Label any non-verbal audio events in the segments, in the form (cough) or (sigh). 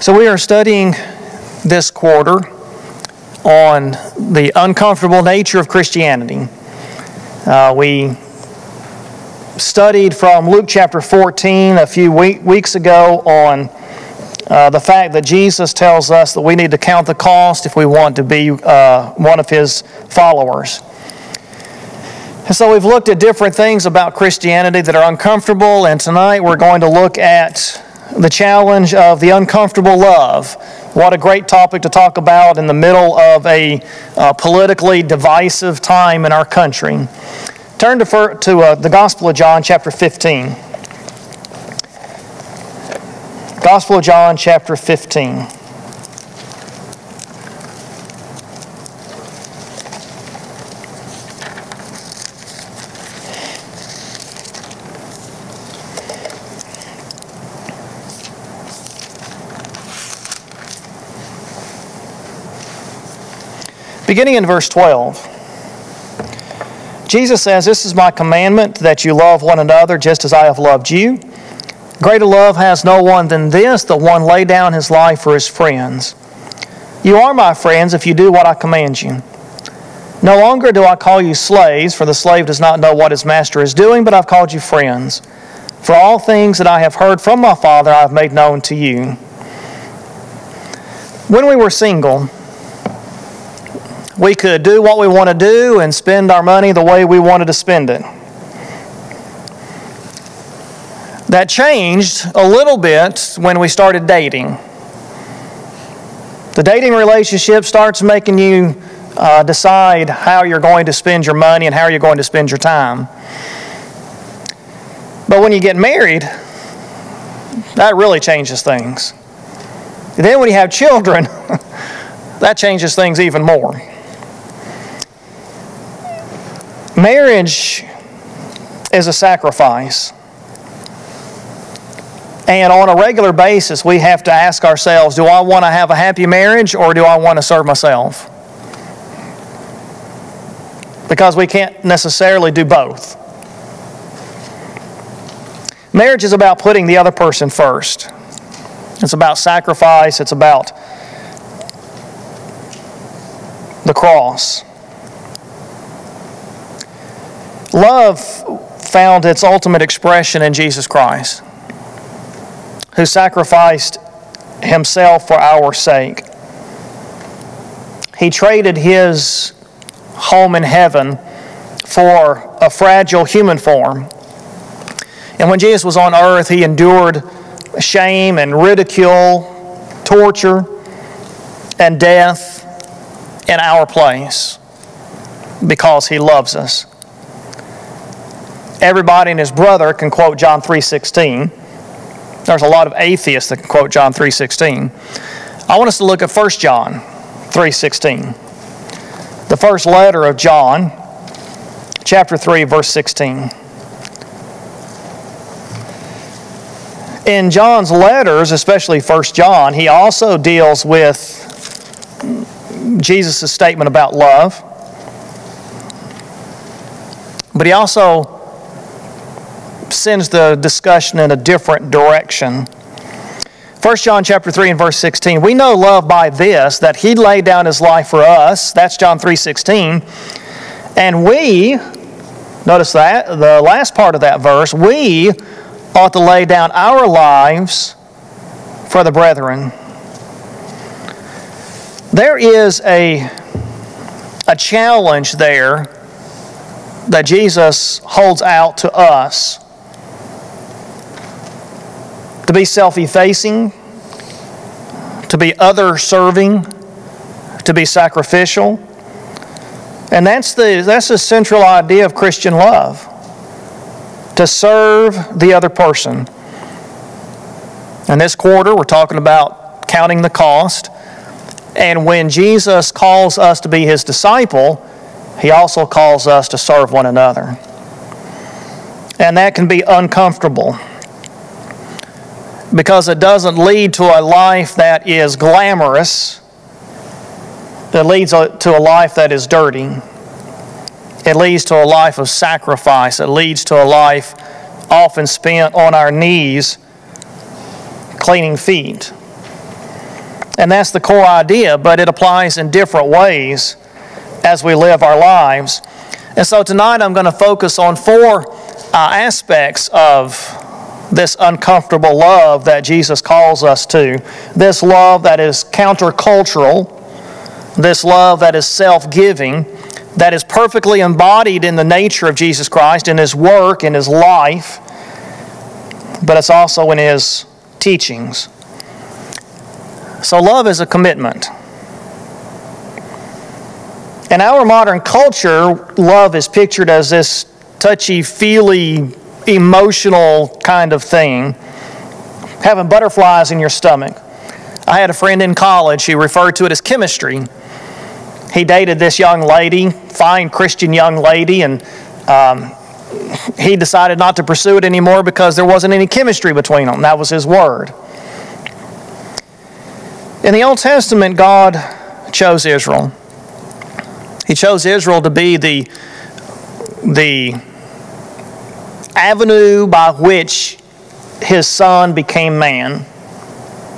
So, we are studying this quarter on the uncomfortable nature of Christianity. Uh, we studied from Luke chapter 14 a few week, weeks ago on uh, the fact that Jesus tells us that we need to count the cost if we want to be uh, one of his followers. And so we've looked at different things about Christianity that are uncomfortable, and tonight we're going to look at the challenge of the uncomfortable love. What a great topic to talk about in the middle of a uh, politically divisive time in our country. Turn to, to uh, the Gospel of John, chapter 15. Gospel of John, chapter 15. Beginning in verse 12, Jesus says, This is my commandment that you love one another just as I have loved you. Greater love has no one than this, that one lay down his life for his friends. You are my friends if you do what I command you. No longer do I call you slaves, for the slave does not know what his master is doing, but I've called you friends. For all things that I have heard from my Father I have made known to you. When we were single, we could do what we want to do and spend our money the way we wanted to spend it. That changed a little bit when we started dating. The dating relationship starts making you uh, decide how you're going to spend your money and how you're going to spend your time. But when you get married, that really changes things. And then when you have children, (laughs) that changes things even more. Marriage is a sacrifice. And on a regular basis, we have to ask ourselves do I want to have a happy marriage or do I want to serve myself? Because we can't necessarily do both. Marriage is about putting the other person first, it's about sacrifice, it's about the cross. Love found its ultimate expression in Jesus Christ, who sacrificed himself for our sake. He traded his home in heaven for a fragile human form. And when Jesus was on earth, he endured shame and ridicule, torture, and death in our place because he loves us everybody and his brother can quote John 3:16. There's a lot of atheists that can quote John 3:16. I want us to look at 1 John 3:16. The first letter of John, chapter 3, verse 16. In John's letters, especially 1 John, he also deals with Jesus' statement about love. But he also sends the discussion in a different direction. 1 John chapter 3 and verse 16. We know love by this that he laid down his life for us. That's John 3:16. And we notice that the last part of that verse, we ought to lay down our lives for the brethren. There is a a challenge there that Jesus holds out to us to be self effacing, to be other serving, to be sacrificial. And that's the, that's the central idea of Christian love to serve the other person. And this quarter, we're talking about counting the cost. And when Jesus calls us to be his disciple, he also calls us to serve one another. And that can be uncomfortable because it doesn't lead to a life that is glamorous. It leads to a life that is dirty. It leads to a life of sacrifice. It leads to a life often spent on our knees cleaning feet. And that's the core idea, but it applies in different ways as we live our lives. And so tonight I'm going to focus on four uh, aspects of this uncomfortable love that Jesus calls us to. This love that is countercultural, this love that is self giving, that is perfectly embodied in the nature of Jesus Christ, in His work, in His life, but it's also in His teachings. So, love is a commitment. In our modern culture, love is pictured as this touchy feely, emotional kind of thing, having butterflies in your stomach. I had a friend in college who referred to it as chemistry. He dated this young lady, fine Christian young lady, and um, he decided not to pursue it anymore because there wasn't any chemistry between them. That was his word. In the Old Testament, God chose Israel. He chose Israel to be the, the avenue by which his son became man,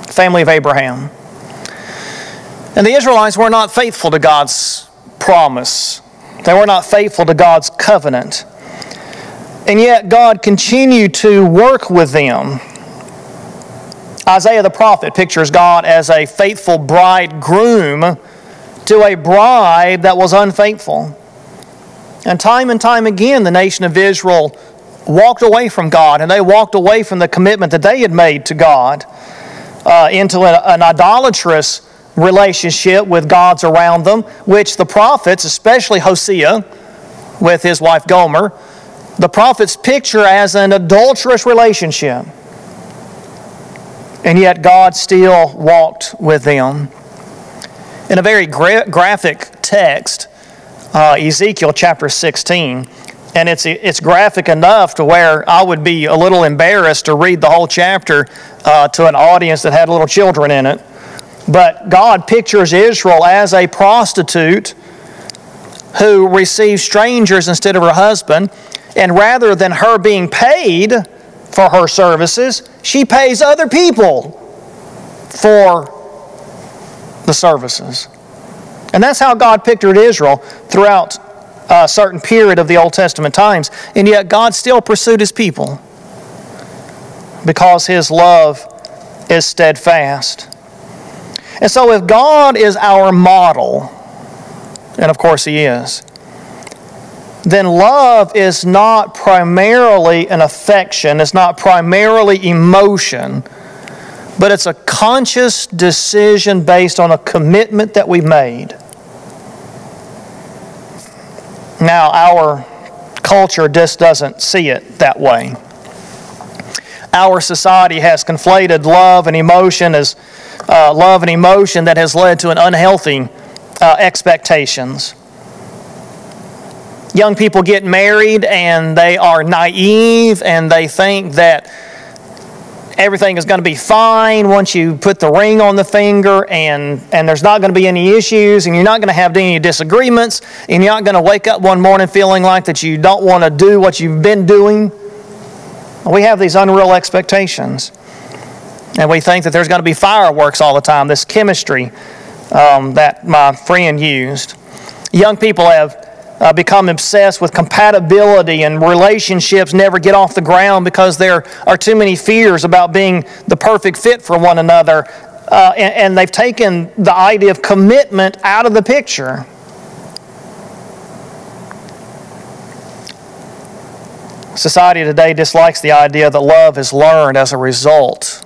family of Abraham. And the Israelites were not faithful to God's promise. They were not faithful to God's covenant. And yet God continued to work with them. Isaiah the prophet pictures God as a faithful bridegroom to a bride that was unfaithful. And time and time again, the nation of Israel walked away from God, and they walked away from the commitment that they had made to God uh, into an idolatrous relationship with gods around them, which the prophets, especially Hosea with his wife Gomer, the prophets picture as an adulterous relationship. And yet God still walked with them in a very gra- graphic text, uh, Ezekiel chapter 16. And it's, it's graphic enough to where I would be a little embarrassed to read the whole chapter uh, to an audience that had little children in it. But God pictures Israel as a prostitute who receives strangers instead of her husband. And rather than her being paid for her services, she pays other people for the services. And that's how God pictured Israel throughout a certain period of the Old Testament times. And yet God still pursued his people because his love is steadfast. And so if God is our model, and of course he is, then love is not primarily an affection, it's not primarily emotion but it's a conscious decision based on a commitment that we made. Now, our culture just doesn't see it that way. Our society has conflated love and emotion as uh, love and emotion that has led to an unhealthy uh, expectations. Young people get married and they are naive and they think that everything is going to be fine once you put the ring on the finger and, and there's not going to be any issues and you're not going to have any disagreements and you're not going to wake up one morning feeling like that you don't want to do what you've been doing. We have these unreal expectations. And we think that there's going to be fireworks all the time, this chemistry um, that my friend used. Young people have uh, become obsessed with compatibility and relationships never get off the ground because there are too many fears about being the perfect fit for one another. Uh, and, and they've taken the idea of commitment out of the picture. Society today dislikes the idea that love is learned as a result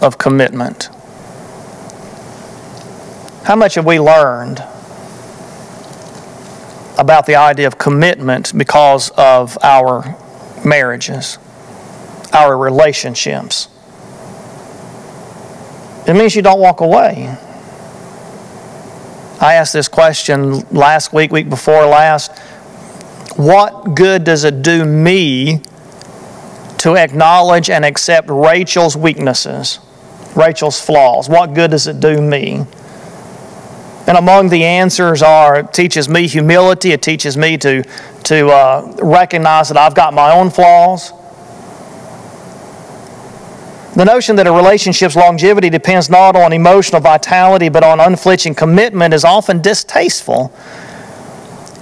of commitment. How much have we learned about the idea of commitment because of our marriages, our relationships. It means you don't walk away. I asked this question last week, week before last. What good does it do me to acknowledge and accept Rachel's weaknesses, Rachel's flaws? What good does it do me? And among the answers are it teaches me humility, it teaches me to, to uh, recognize that I've got my own flaws. The notion that a relationship's longevity depends not on emotional vitality but on unflinching commitment is often distasteful.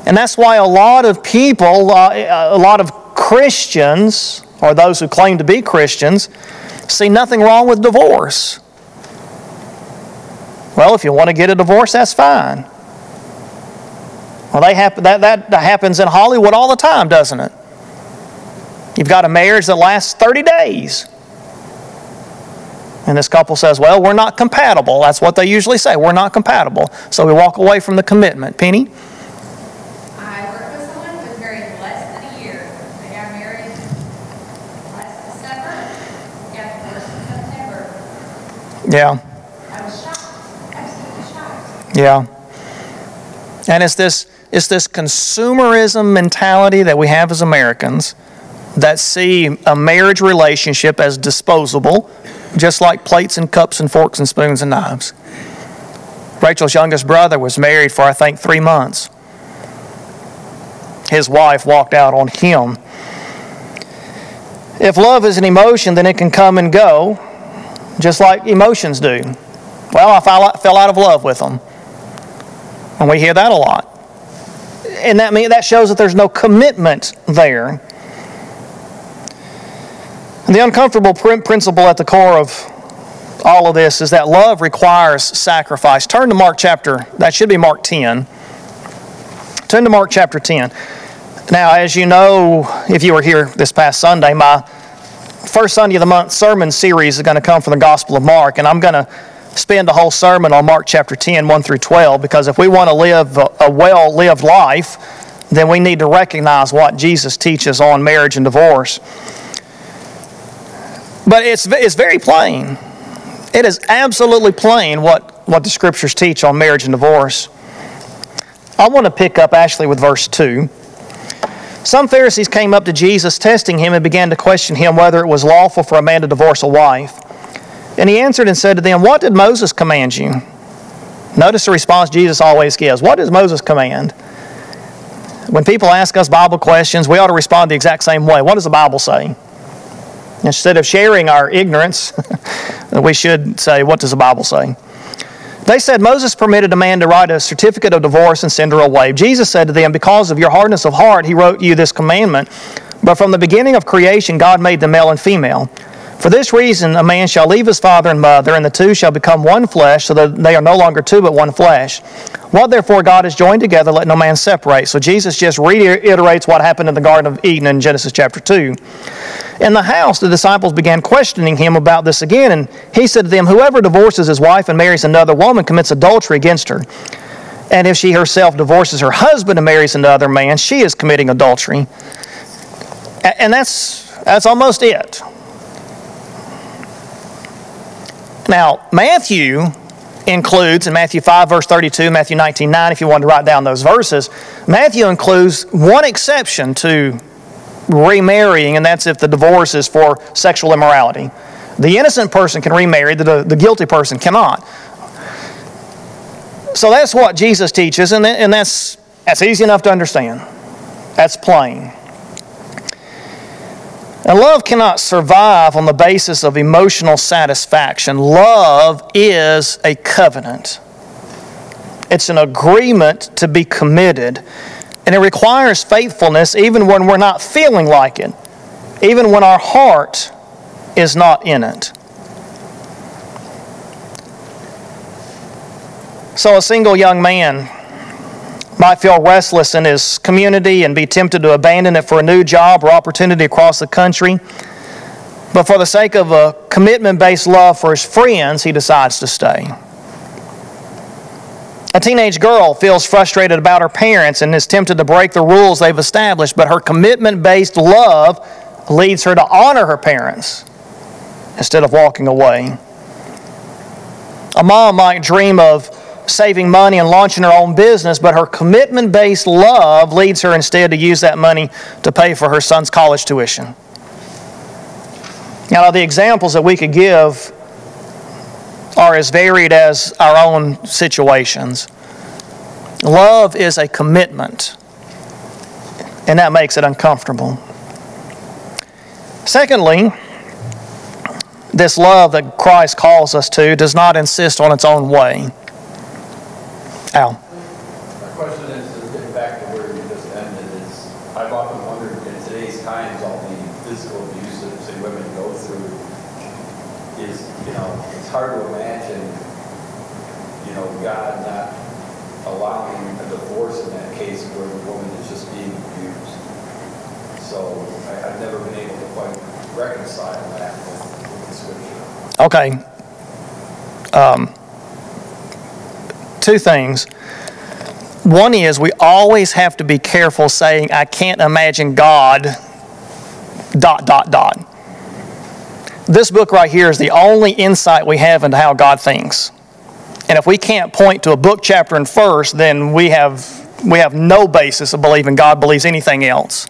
And that's why a lot of people, uh, a lot of Christians, or those who claim to be Christians, see nothing wrong with divorce. Well, if you want to get a divorce, that's fine. Well, they happen, that, that happens in Hollywood all the time, doesn't it? You've got a marriage that lasts 30 days. And this couple says, Well, we're not compatible. That's what they usually say. We're not compatible. So we walk away from the commitment. Penny? I worked with someone who was married less than a year. They got married last December, got divorced in September. Yeah. I was shocked, absolutely shocked. Yeah. And it's this, it's this consumerism mentality that we have as Americans that see a marriage relationship as disposable, just like plates and cups and forks and spoons and knives. Rachel's youngest brother was married for, I think, three months. His wife walked out on him. If love is an emotion, then it can come and go, just like emotions do. Well, I fell out of love with them. And we hear that a lot. And that, mean, that shows that there's no commitment there. And the uncomfortable principle at the core of all of this is that love requires sacrifice. Turn to Mark chapter, that should be Mark 10. Turn to Mark chapter 10. Now, as you know, if you were here this past Sunday, my first Sunday of the month sermon series is going to come from the Gospel of Mark, and I'm going to spend a whole sermon on Mark chapter 10, 1 through 12, because if we want to live a well lived life, then we need to recognize what Jesus teaches on marriage and divorce. But it's, it's very plain. It is absolutely plain what, what the scriptures teach on marriage and divorce. I want to pick up actually with verse 2. Some Pharisees came up to Jesus, testing him, and began to question him whether it was lawful for a man to divorce a wife. And he answered and said to them, What did Moses command you? Notice the response Jesus always gives. What does Moses command? When people ask us Bible questions, we ought to respond the exact same way. What does the Bible say? Instead of sharing our ignorance, (laughs) we should say, What does the Bible say? They said Moses permitted a man to write a certificate of divorce and send her away. Jesus said to them, Because of your hardness of heart, he wrote you this commandment. But from the beginning of creation, God made them male and female. For this reason, a man shall leave his father and mother, and the two shall become one flesh, so that they are no longer two, but one flesh. What therefore God has joined together, let no man separate. So Jesus just reiterates what happened in the Garden of Eden in Genesis chapter 2. In the house, the disciples began questioning him about this again, and he said to them, Whoever divorces his wife and marries another woman commits adultery against her. And if she herself divorces her husband and marries another man, she is committing adultery. And that's, that's almost it. Now, Matthew includes, in Matthew 5, verse 32, Matthew 19, 9, if you want to write down those verses, Matthew includes one exception to remarrying, and that's if the divorce is for sexual immorality. The innocent person can remarry, the, the guilty person cannot. So that's what Jesus teaches, and, and that's, that's easy enough to understand. That's plain. And love cannot survive on the basis of emotional satisfaction. Love is a covenant, it's an agreement to be committed. And it requires faithfulness even when we're not feeling like it, even when our heart is not in it. So, a single young man might feel restless in his community and be tempted to abandon it for a new job or opportunity across the country. But for the sake of a commitment based love for his friends, he decides to stay. A teenage girl feels frustrated about her parents and is tempted to break the rules they've established, but her commitment based love leads her to honor her parents instead of walking away. A mom might dream of saving money and launching her own business, but her commitment based love leads her instead to use that money to pay for her son's college tuition. Now, the examples that we could give are as varied as our own situations. Love is a commitment, and that makes it uncomfortable. Secondly, this love that Christ calls us to does not insist on its own way. Al. My question is, to get back to where you just ended, is I've often wondered in today's times, all the physical abuse that say women go through is, you know, it's hard to imagine, you know, God not allowing a divorce in that case where the woman is just being abused. So I, I've never been able to quite reconcile that with, with the scripture. Okay. Um, two things. One is we always have to be careful saying, I can't imagine God, dot, dot, dot. This book right here is the only insight we have into how God thinks. And if we can't point to a book, chapter, and verse, then we have, we have no basis of believing God believes anything else.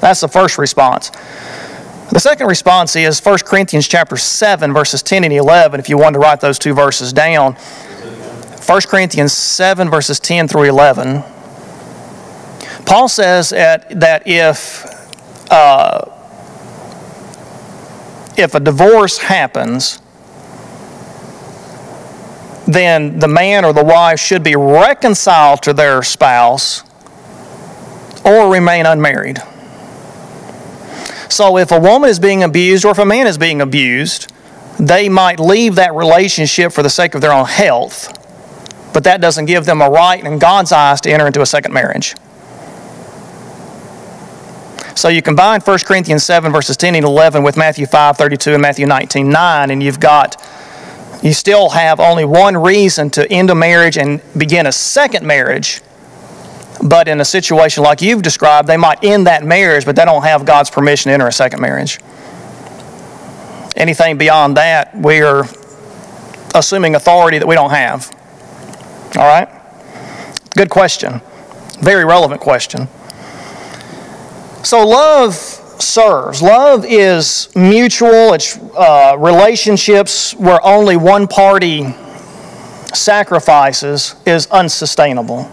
That's the first response. The second response is 1 Corinthians chapter 7, verses 10 and 11, if you want to write those two verses down. 1 Corinthians 7, verses 10 through 11. Paul says that, that if, uh, if a divorce happens, then the man or the wife should be reconciled to their spouse or remain unmarried. So if a woman is being abused or if a man is being abused, they might leave that relationship for the sake of their own health, but that doesn't give them a right in God's eyes to enter into a second marriage. So you combine 1 Corinthians 7 verses 10 and 11 with Matthew 5 32 and Matthew 19 9, and you've got you still have only one reason to end a marriage and begin a second marriage. But in a situation like you've described, they might end that marriage, but they don't have God's permission to enter a second marriage. Anything beyond that, we are assuming authority that we don't have. All right? Good question. Very relevant question. So, love serves. Love is mutual, it's uh, relationships where only one party sacrifices is unsustainable.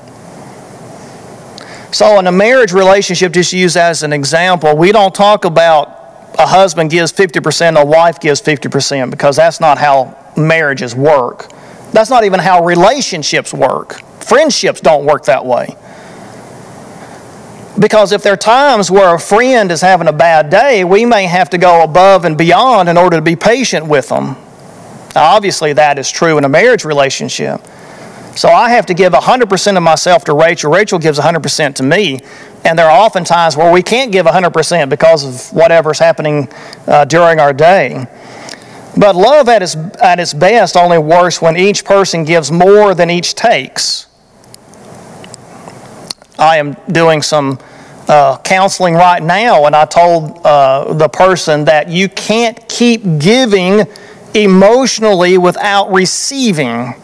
So, in a marriage relationship, just use as an example, we don't talk about a husband gives 50%, a wife gives 50%, because that's not how marriages work. That's not even how relationships work. Friendships don't work that way. Because if there are times where a friend is having a bad day, we may have to go above and beyond in order to be patient with them. Obviously, that is true in a marriage relationship. So I have to give 100% of myself to Rachel. Rachel gives 100% to me. And there are often times where we can't give 100% because of whatever's happening uh, during our day. But love at its, at its best only works when each person gives more than each takes. I am doing some uh, counseling right now, and I told uh, the person that you can't keep giving emotionally without receiving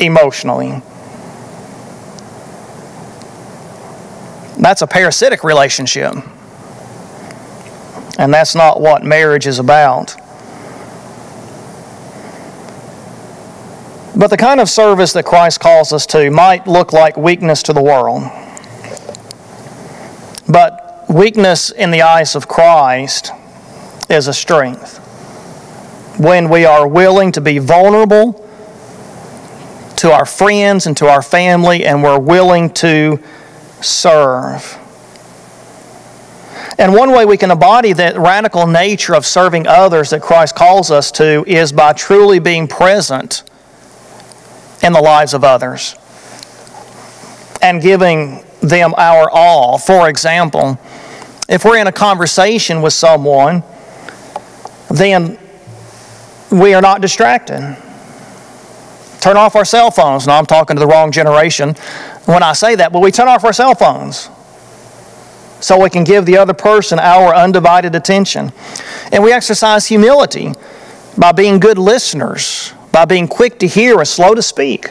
emotionally. That's a parasitic relationship. And that's not what marriage is about. But the kind of service that Christ calls us to might look like weakness to the world. But weakness in the eyes of Christ is a strength. When we are willing to be vulnerable to our friends and to our family, and we're willing to serve. And one way we can embody that radical nature of serving others that Christ calls us to is by truly being present in the lives of others and giving them our all. For example, if we're in a conversation with someone, then we are not distracted. Turn off our cell phones. Now, I'm talking to the wrong generation when I say that, but we turn off our cell phones so we can give the other person our undivided attention. And we exercise humility by being good listeners, by being quick to hear and slow to speak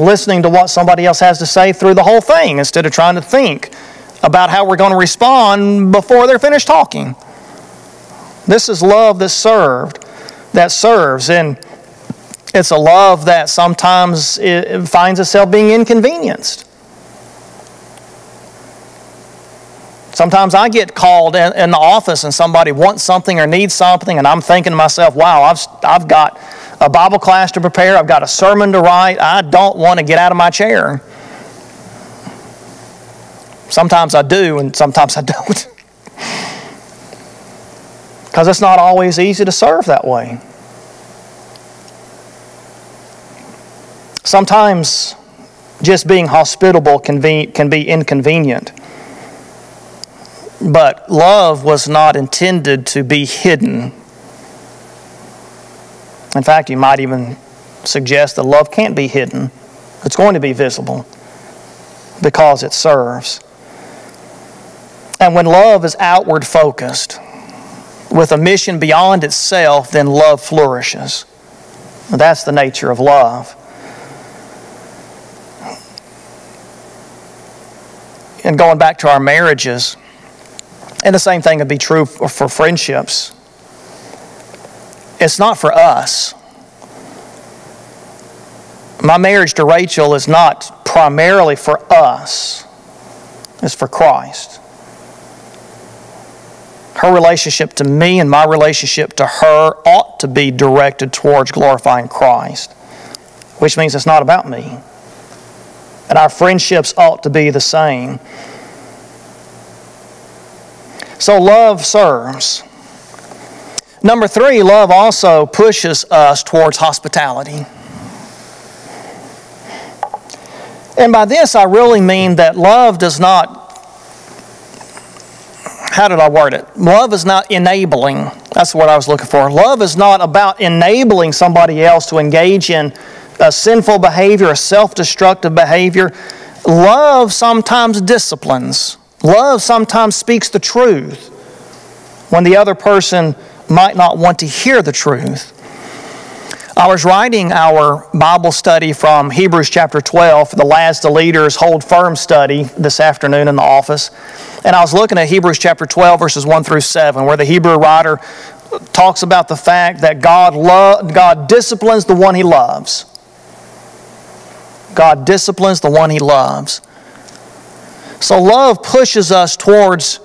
listening to what somebody else has to say through the whole thing instead of trying to think about how we're going to respond before they're finished talking. This is love that served, that serves, and it's a love that sometimes it finds itself being inconvenienced. Sometimes I get called in, in, the office and somebody wants something or needs something, and I'm thinking to myself, wow, I've, I've got a Bible class to prepare, I've got a sermon to write, I don't want to get out of my chair. Sometimes I do, and sometimes I don't. (laughs) Because it's not always easy to serve that way. Sometimes just being hospitable can be, can be inconvenient. But love was not intended to be hidden. In fact, you might even suggest that love can't be hidden. It's going to be visible because it serves. And when love is outward focused, with a mission beyond itself, then love flourishes. That's the nature of love. And going back to our marriages, and the same thing would be true for friendships. It's not for us. My marriage to Rachel is not primarily for us, it's for Christ. Her relationship to me and my relationship to her ought to be directed towards glorifying Christ, which means it's not about me. And our friendships ought to be the same. So, love serves. Number three, love also pushes us towards hospitality. And by this, I really mean that love does not how did I word it? Love is not enabling. That's what I was looking for. Love is not about enabling somebody else to engage in a sinful behavior, a self destructive behavior. Love sometimes disciplines. Love sometimes speaks the truth when the other person might not want to hear the truth. I was writing our Bible study from Hebrews chapter 12 for the Lads to Leaders Hold Firm study this afternoon in the office. And I was looking at Hebrews chapter 12, verses 1 through 7, where the Hebrew writer talks about the fact that God, lo- God disciplines the one he loves. God disciplines the one he loves. So love pushes us towards,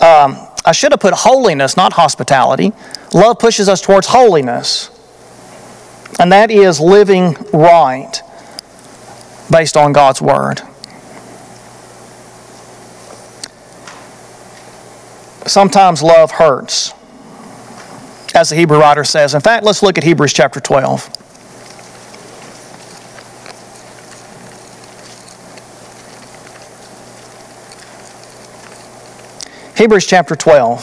um, I should have put holiness, not hospitality. Love pushes us towards holiness. And that is living right based on God's Word. Sometimes love hurts, as the Hebrew writer says. In fact, let's look at Hebrews chapter 12. Hebrews chapter 12.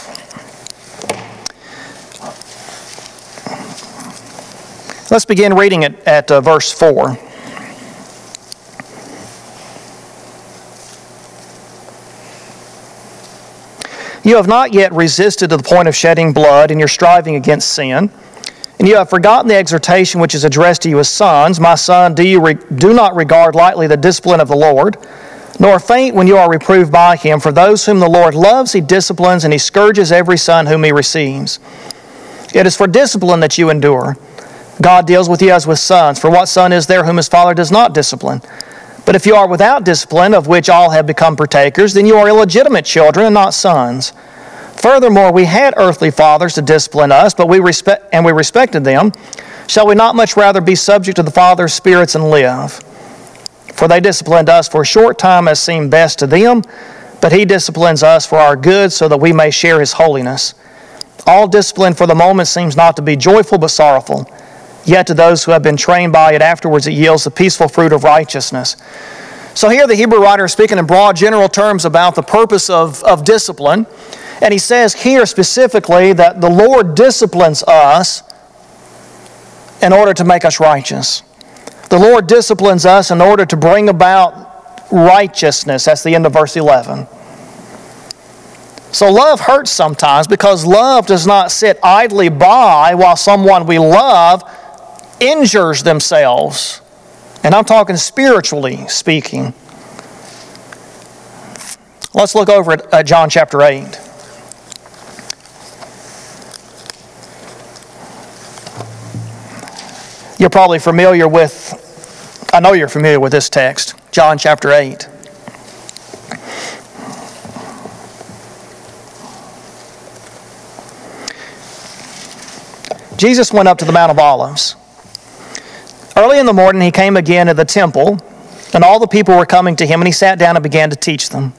Let's begin reading it at uh, verse 4. You have not yet resisted to the point of shedding blood in your striving against sin. And you have forgotten the exhortation which is addressed to you as sons. My son, do, you re- do not regard lightly the discipline of the Lord, nor faint when you are reproved by him. For those whom the Lord loves, he disciplines, and he scourges every son whom he receives. It is for discipline that you endure. God deals with you as with sons. For what son is there whom his father does not discipline? But if you are without discipline, of which all have become partakers, then you are illegitimate children and not sons. Furthermore, we had earthly fathers to discipline us, but we respect and we respected them. Shall we not much rather be subject to the Father's spirits and live? For they disciplined us for a short time as seemed best to them, but he disciplines us for our good so that we may share his holiness. All discipline for the moment seems not to be joyful but sorrowful. Yet to those who have been trained by it afterwards, it yields the peaceful fruit of righteousness. So here the Hebrew writer is speaking in broad general terms about the purpose of, of discipline. And he says here specifically that the Lord disciplines us in order to make us righteous. The Lord disciplines us in order to bring about righteousness. That's the end of verse 11. So love hurts sometimes because love does not sit idly by while someone we love injures themselves. And I'm talking spiritually speaking. Let's look over at, John chapter 8. You're probably familiar with, I know you're familiar with this text, John chapter 8. Jesus went up to the Mount of Olives. Early in the morning, he came again to the temple, and all the people were coming to him, and he sat down and began to teach them.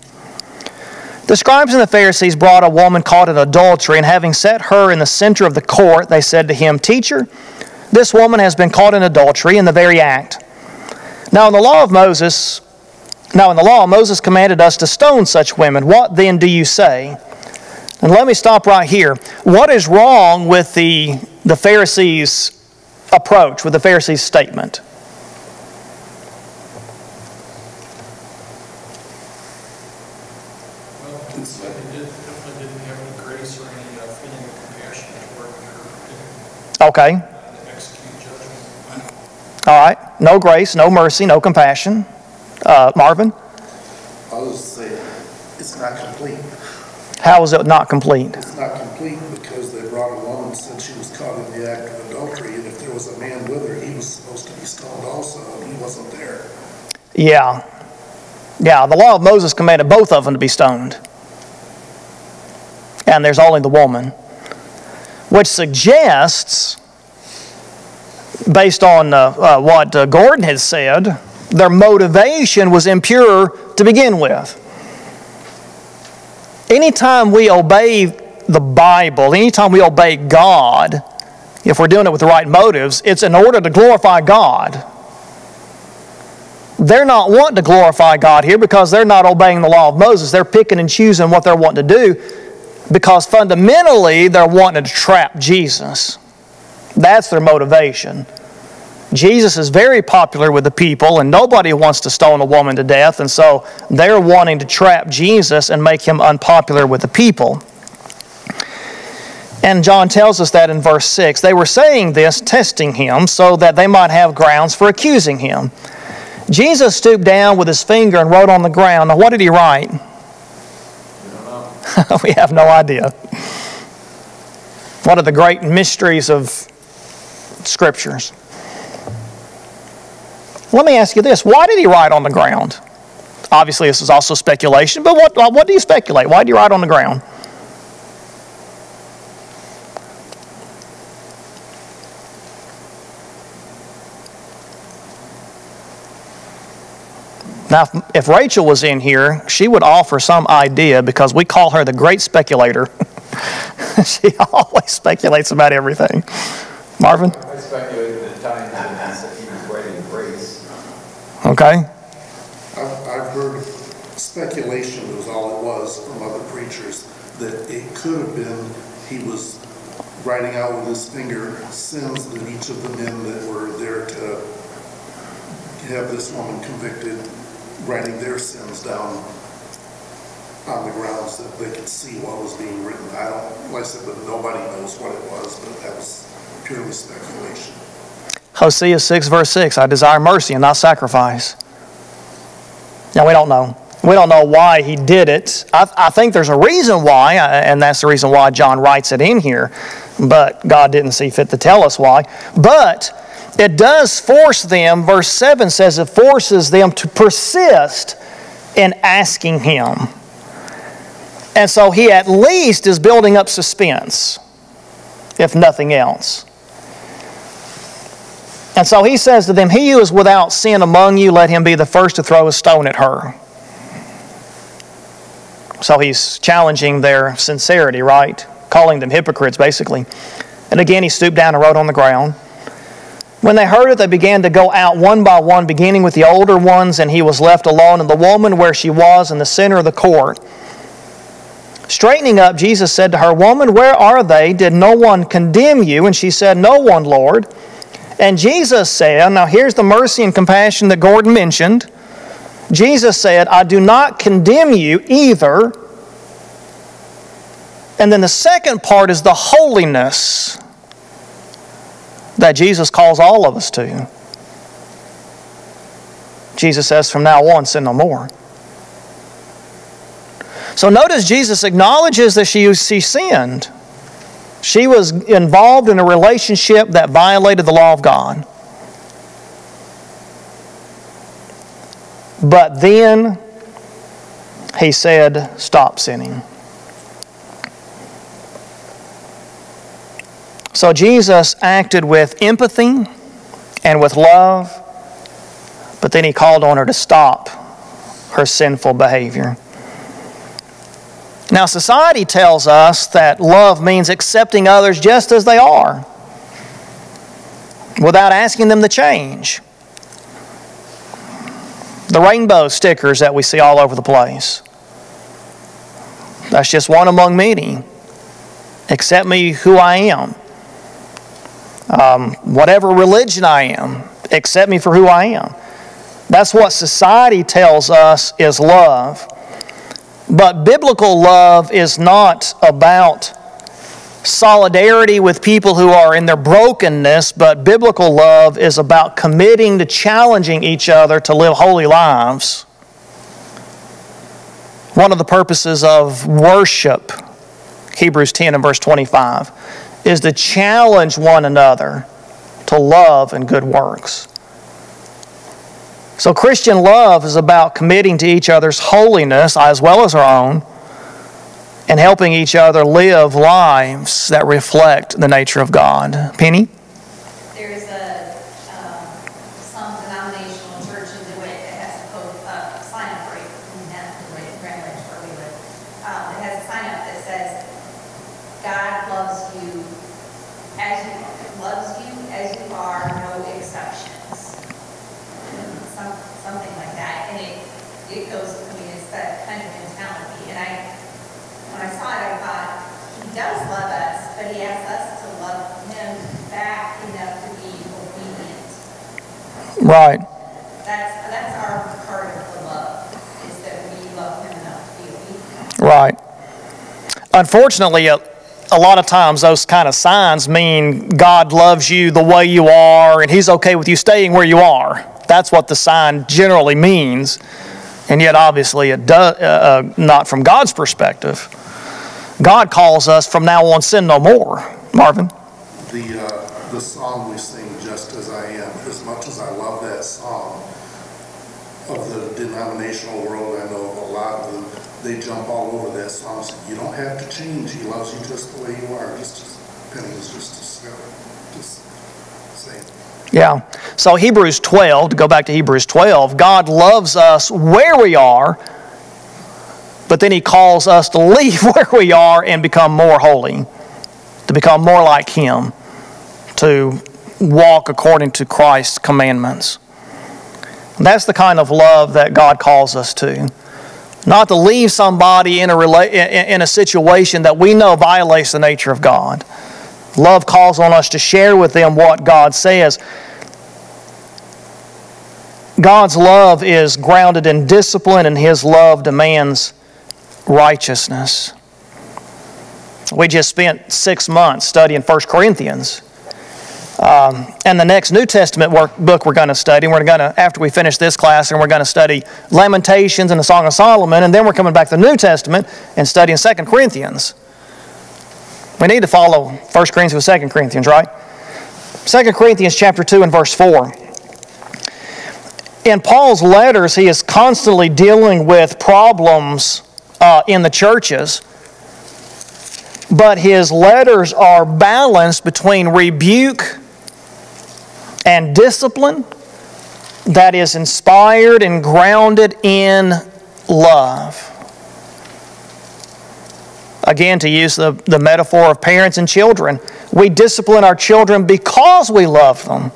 The scribes and the Pharisees brought a woman caught in adultery, and having set her in the center of the court, they said to him, Teacher, this woman has been caught in adultery in the very act. Now, in the law of Moses, now in the law, Moses commanded us to stone such women. What then do you say? And let me stop right here. What is wrong with the, the Pharisees' approach, with the Pharisees' statement? Well, it's like it did, definitely didn't have any grace or any uh, feeling of compassion toward her, didn't Okay. All right. No grace, no mercy, no compassion. Uh, Marvin, I'll just say, it's not complete. how is it not complete? It's not complete because they brought a woman since she was caught in the act of adultery, and if there was a man with her, he was supposed to be stoned also, and he wasn't there. Yeah. Yeah, the law of Moses commanded both of them to be stoned. And there's only the woman. Which suggests, based on uh, uh, what uh, Gordon had said, their motivation was impure to begin with. Anytime we obey the Bible, anytime we obey God, if we're doing it with the right motives, it's in order to glorify God they're not wanting to glorify God here because they're not obeying the law of Moses. They're picking and choosing what they're wanting to do because fundamentally they're wanting to trap Jesus. That's their motivation. Jesus is very popular with the people, and nobody wants to stone a woman to death, and so they're wanting to trap Jesus and make him unpopular with the people. And John tells us that in verse 6. They were saying this, testing him, so that they might have grounds for accusing him. Jesus stooped down with his finger and wrote on the ground. Now, what did he write? (laughs) we have no idea. One of the great mysteries of scriptures. Let me ask you this why did he write on the ground? Obviously, this is also speculation, but what, what do you speculate? Why did he write on the ground? Now, if, Rachel was in here, she would offer some idea because we call her the great speculator. (laughs) she (laughs) always speculates about everything. Marvin? I speculated at times that he said he was writing grace. Okay. I've, I've heard speculation was all it was from other preachers, that it could have been he was writing out with his finger sins that each of the men that were there to have this woman convicted, writing their sins down on the grounds that they could see what was being written. I don't, like I said, but nobody knows what it was, but that was purely speculation. Hosea 6, verse 6 I desire mercy and not sacrifice. Now, we don't know. We don't know why he did it. I, I think there's a reason why, uh, and that's the reason why John writes it in here, but God didn't see fit to tell us why. But it does force them, verse 7 says it forces them to persist in asking him. And so he at least is building up suspense, if nothing else. And so he says to them, He who is without sin among you, let him be the first to throw a stone at her. So he's challenging their sincerity, right? Calling them hypocrites, basically. And again, he stooped down and wrote on the ground. When they heard it, they began to go out one by one, beginning with the older ones, and he was left alone, and the woman where she was in the center of the court. Straightening up, Jesus said to her, Woman, where are they? Did no one condemn you? And she said, No one, Lord. And Jesus said, Now here's the mercy and compassion that Gordon mentioned. Jesus said, I do not condemn you either. And then the second part is the holiness that Jesus calls all of us to. Jesus says, From now on, sin no more. So notice Jesus acknowledges that she, she sinned. She was involved in a relationship that violated the law of God. But then he said, Stop sinning. So Jesus acted with empathy and with love, but then he called on her to stop her sinful behavior. Now, society tells us that love means accepting others just as they are without asking them to change. The rainbow stickers that we see all over the place. That's just one among many. Accept me who I am. Um, whatever religion I am, accept me for who I am. That's what society tells us is love. But biblical love is not about solidarity with people who are in their brokenness, but biblical love is about committing to challenging each other to live holy lives. One of the purposes of worship, Hebrews 10 and verse 25, is to challenge one another to love and good works. So, Christian love is about committing to each other's holiness as well as our own and helping each other live lives that reflect the nature of God. Penny? There's a, um, some denominational church in DeWitt that has a code, uh, sign up for it, not DeWitt, Grand Ledge where we live. Um, it has a sign up that says, God loves you as you, loves you as you are, no exceptions. Some, something like that, and it, it goes, I mean, it's that kind of mentality, and I, when I saw it, I thought, he does love us, but he asks us to love him back enough to be obedient. Right. That's, that's our part of the love, is that we love him enough to be obedient. Right. Unfortunately, a, a lot of times those kind of signs mean God loves you the way you are and He's okay with you staying where you are. That's what the sign generally means. And yet, obviously, it does uh, uh, not from God's perspective. God calls us from now on sin no more. Marvin. The, uh, the song we sing, Just As I Am, as much as I love that song, of the denominational world, I know of a lot of them, they jump all over that song, saying, you don't have to change, he loves you just the way you are, just as Penny was just, just saying. Yeah. So Hebrews 12, to go back to Hebrews 12, God loves us where we are, but then He calls us to leave (laughs) where we are and become more holy, to become more like Him, to walk according to Christ's commandments. That's the kind of love that God calls us to. Not to leave somebody in a, rela- in a situation that we know violates the nature of God. Love calls on us to share with them what God says. God's love is grounded in discipline, and His love demands righteousness. We just spent six months studying 1 Corinthians. Um, and the next New Testament work, book we're going to study, we're going to, after we finish this class, and we're going to study Lamentations and the Song of Solomon, and then we're coming back to the New Testament and studying 2 Corinthians. We need to follow 1 Corinthians with 2 Corinthians, right? 2 Corinthians chapter 2 and verse 4. In Paul's letters, he is constantly dealing with problems uh, in the churches, but his letters are balanced between rebuke and discipline that is inspired and grounded in love. Again, to use the, the metaphor of parents and children, we discipline our children because we love them.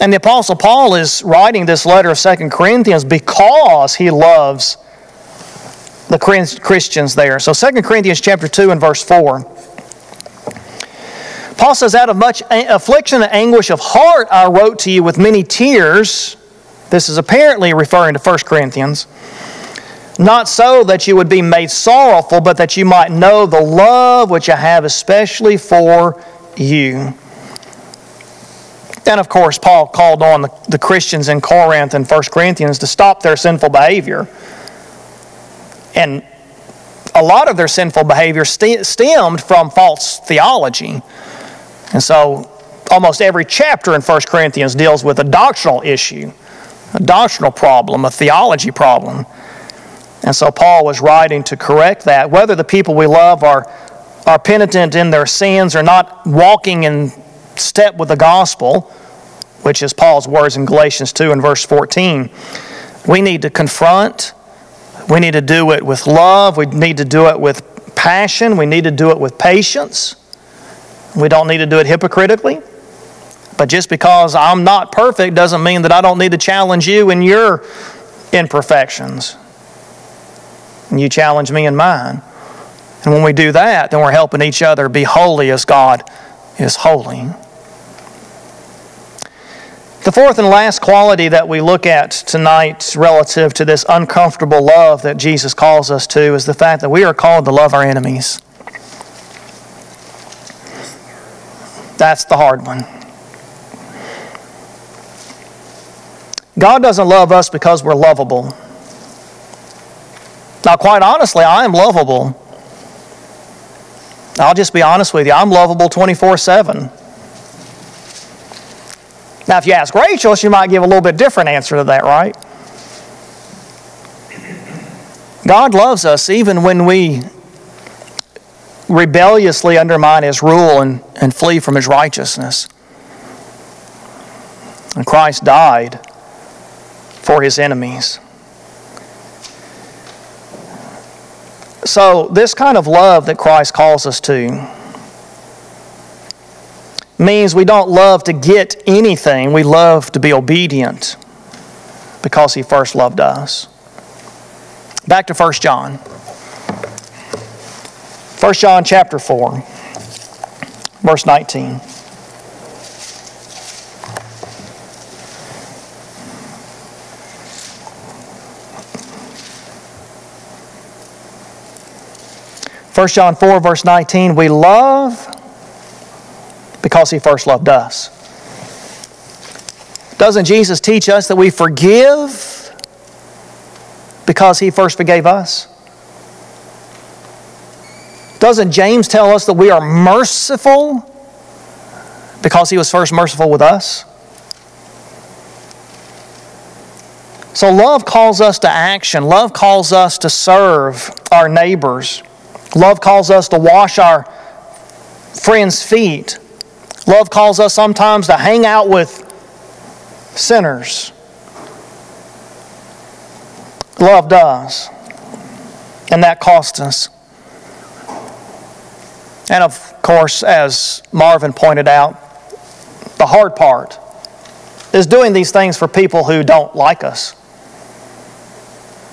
And the Apostle Paul is writing this letter of Second Corinthians because he loves the Christians there. So Second Corinthians chapter 2 and verse 4. Paul says, Out of much affliction and anguish of heart I wrote to you with many tears. This is apparently referring to 1 Corinthians. Not so that you would be made sorrowful, but that you might know the love which I have especially for you. And of course, Paul called on the, Christians in Corinth and 1 Corinthians to stop their sinful behavior. And a lot of their sinful behavior stemmed from false theology. And so almost every chapter in 1 Corinthians deals with a doctrinal issue, a doctrinal problem, a theology problem. And so Paul was writing to correct that. Whether the people we love are, are penitent in their sins, are not walking in step with the gospel, which is Paul's words in Galatians 2 and verse 14, we need to confront. We need to do it with love. We need to do it with passion. We need to do it with patience. We don't need to do it hypocritically. But just because I'm not perfect doesn't mean that I don't need to challenge you in your imperfections. And you challenge me in mine. And when we do that, then we're helping each other be holy as God is holy. The fourth and last quality that we look at tonight relative to this uncomfortable love that Jesus calls us to is the fact that we are called to love our enemies. That's the hard one. God doesn't love us because we're lovable. Now, quite honestly, I am lovable. I'll just be honest with you, I'm lovable 24 7. Now, if you ask Rachel, she might give a little bit different answer to that, right? God loves us even when we rebelliously undermine His rule and, and flee from His righteousness. And Christ died for His enemies. So, this kind of love that Christ calls us to means we don't love to get anything, we love to be obedient because He first loved us. Back to 1 John. 1 John chapter 4, verse 19. First John 4, verse 19, we love because he first loved us. Doesn't Jesus teach us that we forgive because he first forgave us? Doesn't James tell us that we are merciful because he was first merciful with us? So, love calls us to action. Love calls us to serve our neighbors. Love calls us to wash our friends' feet. Love calls us sometimes to hang out with sinners. Love does. And that costs us. And of course, as Marvin pointed out, the hard part is doing these things for people who don't like us.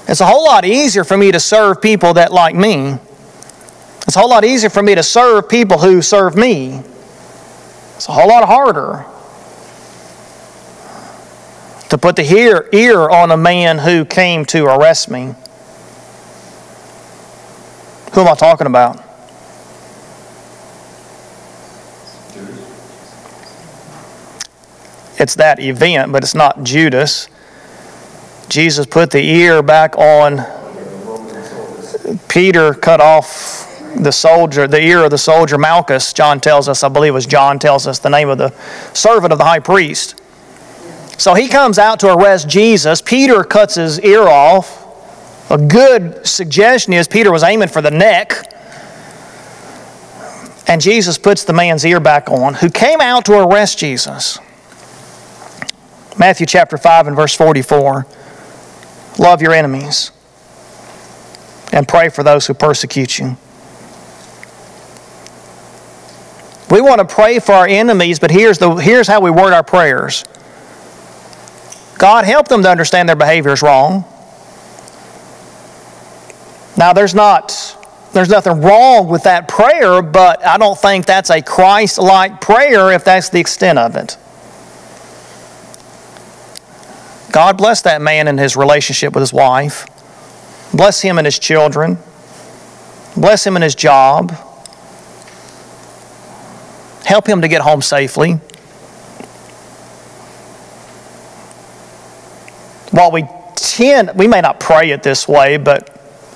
It's a whole lot easier for me to serve people that like me. It's a whole lot easier for me to serve people who serve me it's a whole lot harder to put the ear, on a man who came to arrest me. Who am I talking about? It's that event, but it's not Judas. Jesus put the ear back on Peter, cut off the soldier, the ear of the soldier Malchus, John tells us, I believe it was John tells us the name of the servant of the high priest. So he comes out to arrest Jesus. Peter cuts his ear off. A good suggestion is Peter was aiming for the neck. And Jesus puts the man's ear back on, who came out to arrest Jesus. Matthew chapter 5 and verse 44. Love your enemies and pray for those who persecute you. We want to pray for our enemies, but here's, the, here's how we word our prayers God, help them to understand their behavior is wrong. Now, there's not. There's nothing wrong with that prayer, but I don't think that's a Christ like prayer if that's the extent of it. God bless that man in his relationship with his wife. Bless him and his children. Bless him in his job. Help him to get home safely. While we tend, we may not pray it this way, but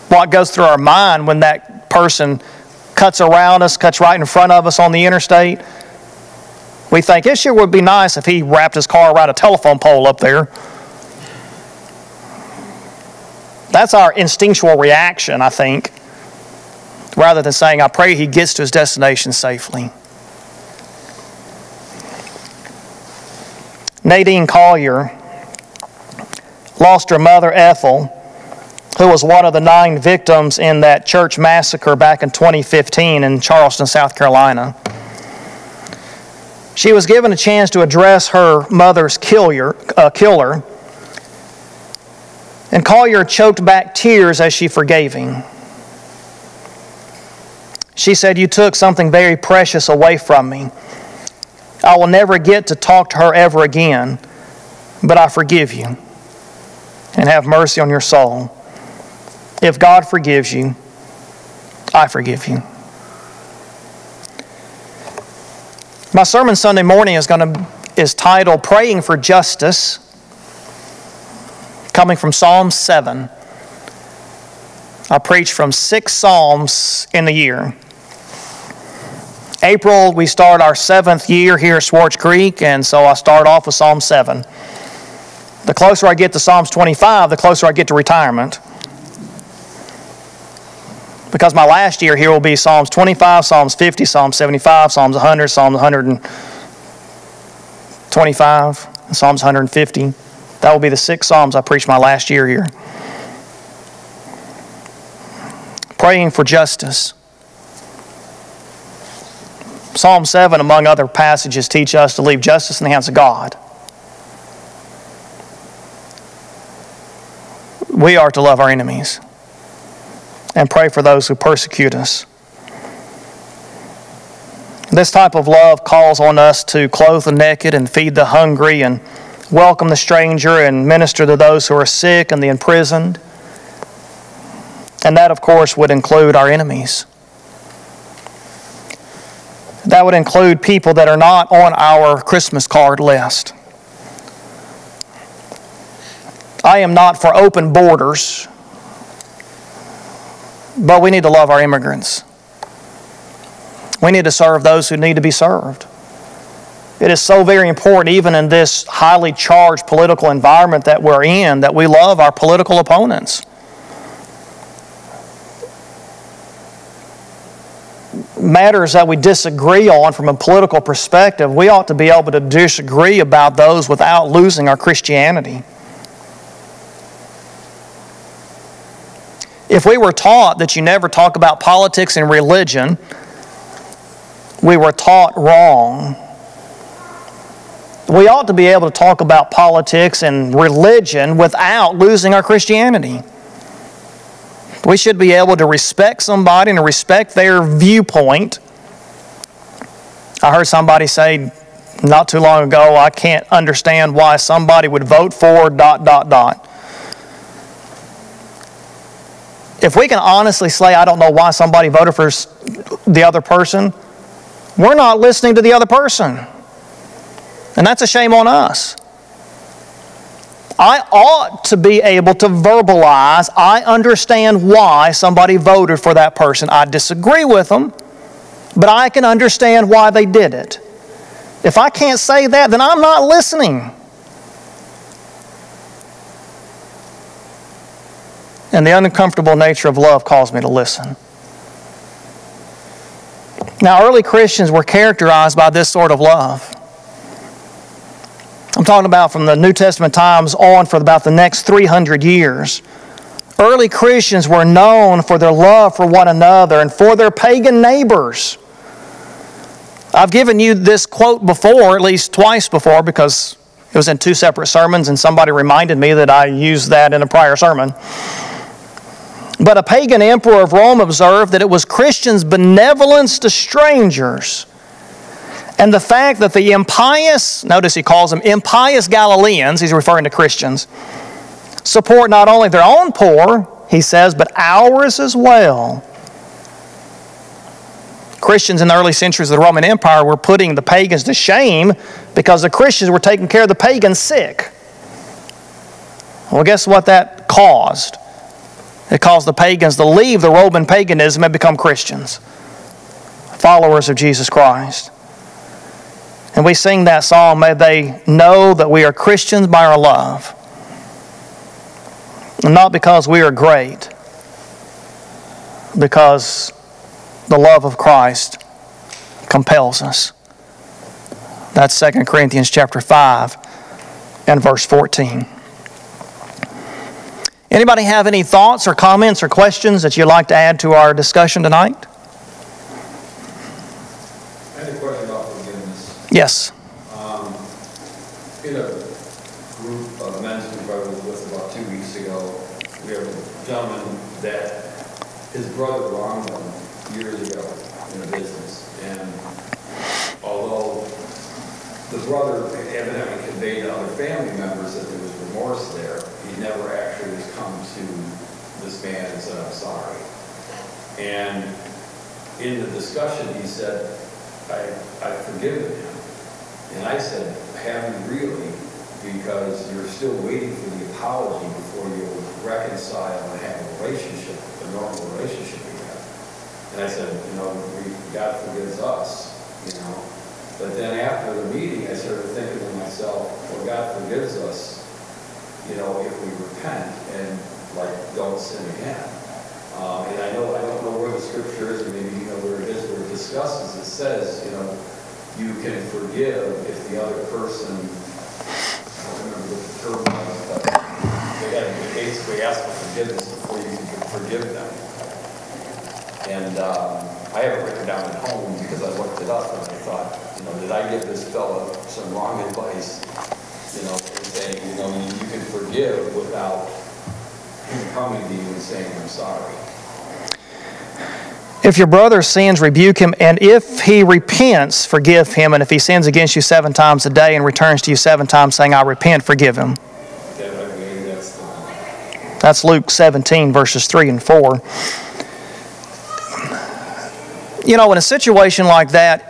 what goes through our mind when that person cuts around us, cuts right in front of us on the interstate, we think it sure would be nice if he wrapped his car around a telephone pole up there. That's our instinctual reaction, I think. rather than saying, I pray he gets to his destination safely. Nadine Collier lost her mother, Ethel, who was one of the nine victims in that church massacre back in 2015 in Charleston, South Carolina. She was given a chance to address her mother's killer, uh, killer and Collier choked back tears as she forgave him. She said, You took something very precious away from me. I will never get to talk to her ever again, but I forgive you and have mercy on your soul. If God forgives you, I forgive you. My sermon Sunday morning is going to is titled Praying for Justice coming from Psalm 7. I preach from six Psalms in the year. April, we start our seventh year here at Swartz Creek, and so I start off with Psalm 7. The closer I get to Psalms 25, the closer I get to retirement. Because my last year here will be Psalms 25, Psalms 50, Psalms 75, Psalms 100, Psalms 125, Psalms 150. That will be the six Psalms I preached my last year here. Praying for justice. Psalm 7, among other passages, teach us to leave justice in the hands of God. We are to love our enemies and pray for those who persecute us. This type of love calls on us to clothe the naked and feed the hungry and welcome the stranger and minister to those who are sick and the imprisoned. And that, of course, would include our enemies. That would include people that are not on our Christmas card list. I am not for open borders, but we need to love our immigrants. We need to serve those who need to be served. It is so very important, even in this highly charged political environment that we're in, that we love our political opponents. Matters that we disagree on from a political perspective, we ought to be able to disagree about those without losing our Christianity. If we were taught that you never talk about politics and religion, we were taught wrong we ought to be able to talk about politics and religion without losing our Christianity. We should be able to respect somebody and respect their viewpoint. I heard somebody say not too long ago, I can't understand why somebody would vote for dot, dot, dot. If we can honestly say, I don't know why somebody voted for the other person, we're not listening to the other person. And that's a shame on us. I ought to be able to verbalize, I understand why somebody voted for that person. I disagree with them, but I can understand why they did it. If I can't say that, then I'm not listening. And the uncomfortable nature of love calls me to listen. Now, early Christians were characterized by this sort of love. I'm talking about from the New Testament times on for about the next 300 years. Early Christians were known for their love for one another and for their pagan neighbors. I've given you this quote before, at least twice before, because it was in two separate sermons, and somebody reminded me that I used that in a prior sermon. But a pagan emperor of Rome observed that it was Christians' benevolence to strangers and the fact that the impious, notice he calls them impious Galileans, he's referring to Christians, support not only their own poor, he says, but ours as well. Christians in the early centuries of the Roman Empire were putting the pagans to shame because the Christians were taking care of the pagans sick. Well, guess what that caused? It caused the pagans to leave the Roman paganism and become Christians, followers of Jesus Christ. And we sing that song, may they know that we are Christians by our love. Not because we are great, because the love of Christ compels us. That's 2 Corinthians chapter 5 and verse 14. Anybody have any thoughts or comments or questions that you'd like to add to our discussion tonight? I had a question about forgiveness. Yes. Um, In a group of men's was with about two weeks ago, we have a gentleman that his brother wronged him years ago in a business. And although the brother evidently conveyed to other family members that there was remorse there, he never actually has come to this man and said, I'm sorry. And in the discussion, he said, I, I've forgiven him. And I said, have you really? Because you're still waiting for the apology before you reconcile and have a relationship, a normal relationship again. And I said, you know, we, God forgives us, you know. But then after the meeting, I started thinking to myself, well, God forgives us, you know, if we repent and like don't sin again. Um, and I know, I don't know where the scripture is, maybe you know where it is, discusses, it says, you know, you can forgive if the other person, I don't remember what the term was, but they had to basically ask for forgiveness before you can forgive them. And um, I have it written down at home because I looked it up and I thought, you know, did I give this fellow some wrong advice? You know, saying, you know, you can forgive without him coming to you and saying, I'm sorry. If your brother sins, rebuke him, and if he repents, forgive him. And if he sins against you seven times a day and returns to you seven times saying, I repent, forgive him. That's Luke 17, verses 3 and 4. You know, in a situation like that,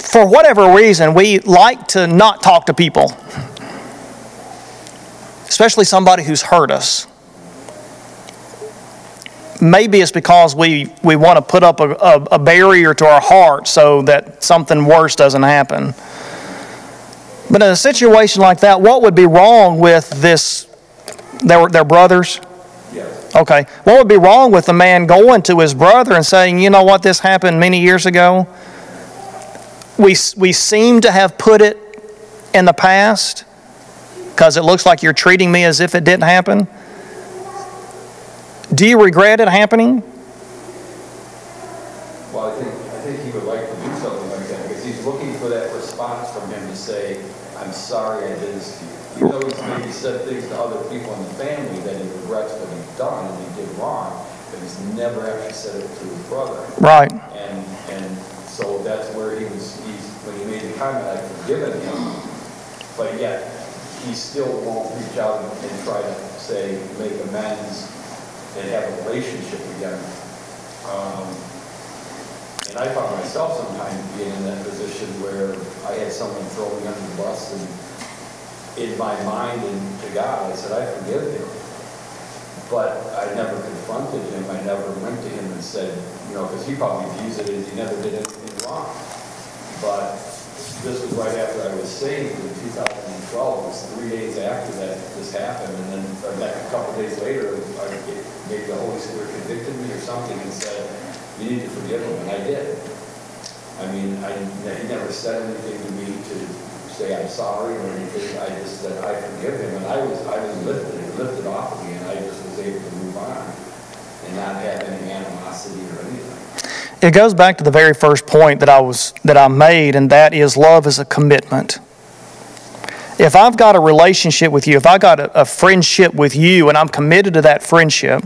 for whatever reason, we like to not talk to people, especially somebody who's hurt us. Maybe it's because we, we want to put up a, a, a barrier to our heart so that something worse doesn't happen. But in a situation like that, what would be wrong with this? Their, their brothers? yes. Okay. What would be wrong with a man going to his brother and saying, you know what, this happened many years ago? We, we seem to have put it in the past because it looks like you're treating me as if it didn't happen. Do you regret it happening? Well, I think, I think he would like to do something like that, because he's looking for that response from him to say, I'm sorry I did this to you. Even though he's maybe said things to other people in the family that he regrets what he's done and he did wrong, but he's never actually said it to his brother. Right. And, and so that's where he was, he's, when he made the comment, I've forgiven him, but yet he still won't reach out and try to say, make amends and have a relationship again. Um, and I found myself sometimes being in that position where I had someone throw me under the bus and in my mind and to God, I said, I forgive him. But I never confronted him. I never went to him and said, you know, because he probably views it as he never did anything wrong. But this was right after I was saved in 2012. It was three days after that this happened. And then uh, like a couple days later, I, maybe the Holy Spirit convicted me or something and said, you need to forgive him. And I did. I mean, I, he never said anything to me to say I'm sorry or anything. I just said, I forgive him. And I was, I was lifted, lifted off of me, and I just was able to move on and not have any animosity or anything. It goes back to the very first point that I was that I made, and that is love is a commitment. If I've got a relationship with you, if I got a, a friendship with you, and I'm committed to that friendship,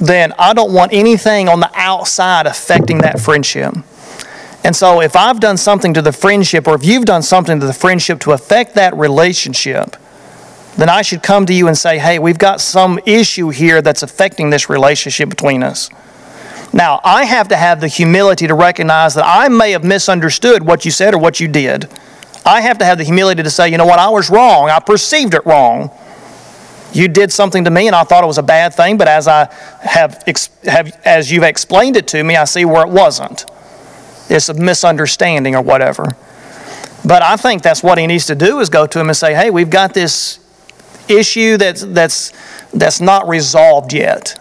then I don't want anything on the outside affecting that friendship. And so, if I've done something to the friendship, or if you've done something to the friendship to affect that relationship, then I should come to you and say, hey, we've got some issue here that's affecting this relationship between us. Now, I have to have the humility to recognize that I may have misunderstood what you said or what you did. I have to have the humility to say, you know what, I was wrong. I perceived it wrong. You did something to me and I thought it was a bad thing, but as I have, have as you've explained it to me, I see where it wasn't. It's a misunderstanding or whatever. But I think that's what he needs to do is go to him and say, hey, we've got this issue that's, that's, that's not resolved yet.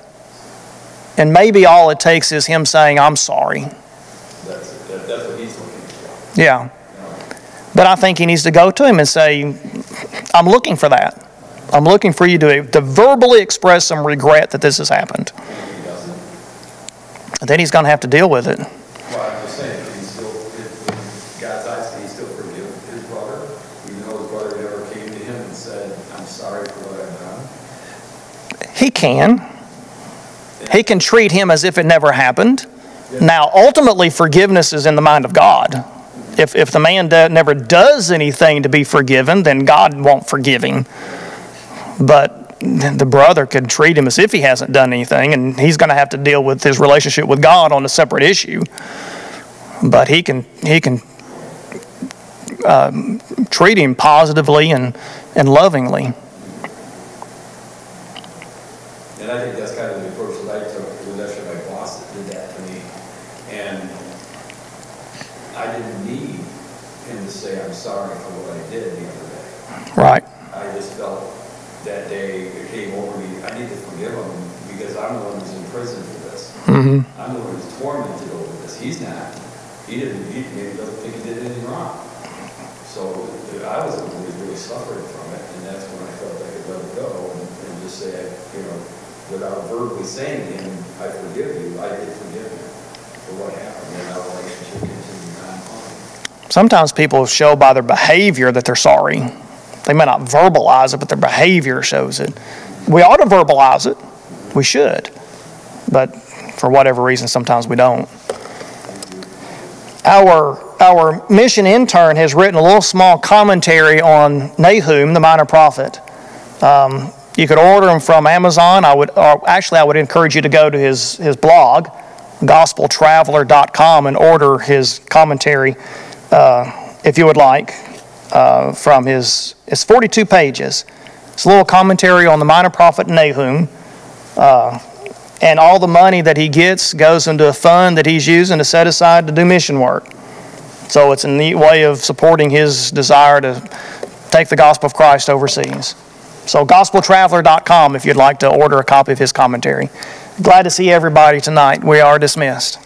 And maybe all it takes is him saying, I'm sorry. That's, that- that's what he's looking for. Yeah. But I think he needs to go to him and say, I'm looking for that. I'm looking for you to, to verbally express some regret that this has happened. And then he's going to have to deal with it. Well, I'm just saying, he's still, in in God's eyes, can he still forgive his brother? Even though his brother never came to him and said, I'm sorry for what I've done? He can. He can treat him as if it never happened. Now, ultimately, forgiveness is in the mind of God. If, if the man never does anything to be forgiven, then God won't forgive him. But the brother could treat him as if he hasn't done anything, and he's going to have to deal with his relationship with God on a separate issue. But he can, he can um, treat him positively and, and lovingly. And I think that's kind of the approach that I took, it was actually my boss that did that to me. And I didn't need him to say, I'm sorry for what I did the other day. Right. I just felt that day, it came over me, I need to forgive him because I'm the one who's in prison for this. hmm I'm the one who's tormented over this. He's not. He didn't, he maybe doesn't think he did anything wrong. So I was the one who really suffering from it, and that's when I felt I could let it go and, and just say, you know, without verbally saying to him, I forgive you, I did forgive him for what happened, and our relationship continued on. on. Sometimes people show by their behavior that they're sorry. They may not verbalize it, but their behavior shows it. We ought to verbalize it. We should. But for whatever reason, sometimes we don't. Our, our mission intern has written a little small commentary on Nahum, the minor prophet. Um, you could order them from Amazon. I would, actually, I would encourage you to go to his, his blog, gospeltraveler.com, and order his commentary uh, if you would like uh, from his, it's 42 pages. It's a little commentary on the minor prophet Nahum. Uh, and all the money that he gets goes into a fund that he's using to set aside to do mission work. So it's a neat way of supporting his desire to take the gospel of Christ overseas. So gospeltraveler.com if you'd like to order a copy of his commentary. Glad to see everybody tonight. We are dismissed.